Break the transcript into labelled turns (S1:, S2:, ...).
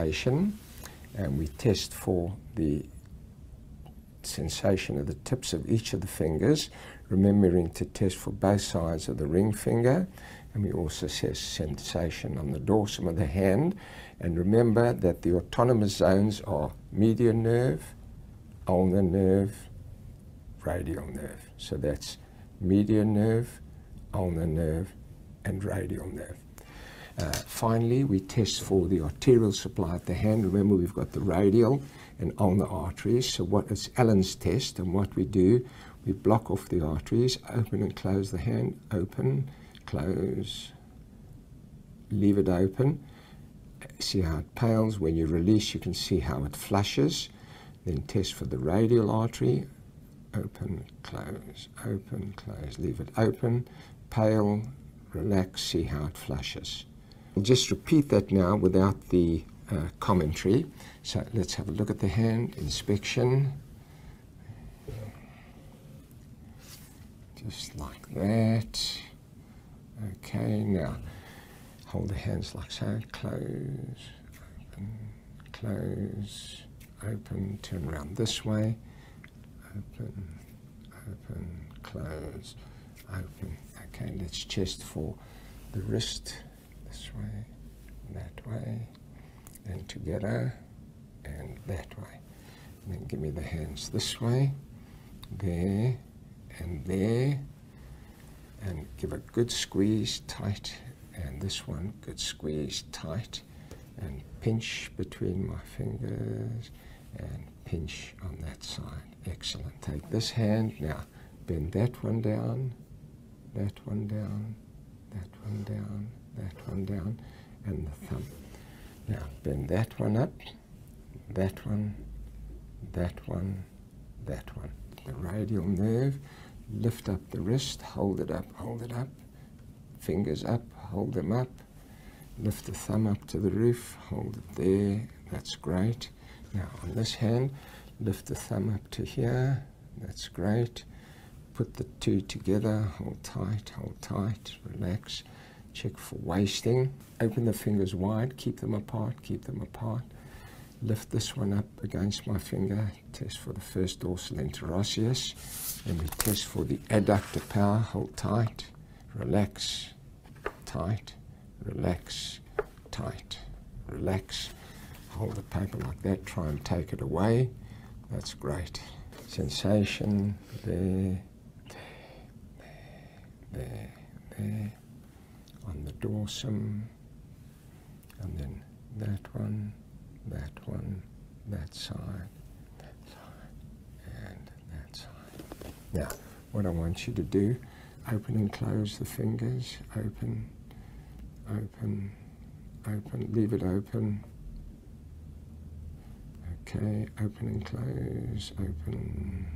S1: sensation and we test for the sensation of the tips of each of the fingers, remembering to test for both sides of the ring finger. And we also assess sensation on the dorsum of the hand. And remember that the autonomous zones are median nerve, ulnar nerve, radial nerve. So that's median nerve, ulnar nerve, and radial nerve. Uh, finally, we test for the arterial supply of the hand. Remember, we've got the radial and ulnar arteries. So what is Allen's test, and what we do, we block off the arteries, open and close the hand, open, close, leave it open. See how it pales. When you release, you can see how it flushes. Then test for the radial artery, open, close, open, close, leave it open, pale, relax, see how it flushes. I'll just repeat that now without the uh, commentary. So let's have a look at the hand, inspection. Just like that. Okay, now hold the hands like so, close, open, close, open, turn around this way, open, open, close, open. Okay, let's chest for the wrist this way, that way, and together, and that way. And then give me the hands this way, there, and there, and give a good squeeze tight, and this one, good squeeze tight, and pinch between my fingers, and pinch on that side. Excellent. Take this hand, now bend that one down, that one down, that one down, that one down, and the thumb. Now bend that one up, that one, that one, that one. The radial nerve, lift up the wrist, hold it up, hold it up, fingers up, hold them up, lift the thumb up to the roof, hold it there, that's great. Now on this hand, lift the thumb up to here, that's great. Put the two together, hold tight, hold tight, relax. Check for wasting. Open the fingers wide, keep them apart, keep them apart. Lift this one up against my finger, test for the first dorsal interosseous. And we test for the adductor power, hold tight, relax, tight, relax, tight, relax. Hold the paper like that, try and take it away. That's great. Sensation. There, there, there, there. on the dorsum, and then that one, that one, that side, that side, and that side. Now, what I want you to do, open and close the fingers, open, open, open, leave it open. Okay, open and close, open,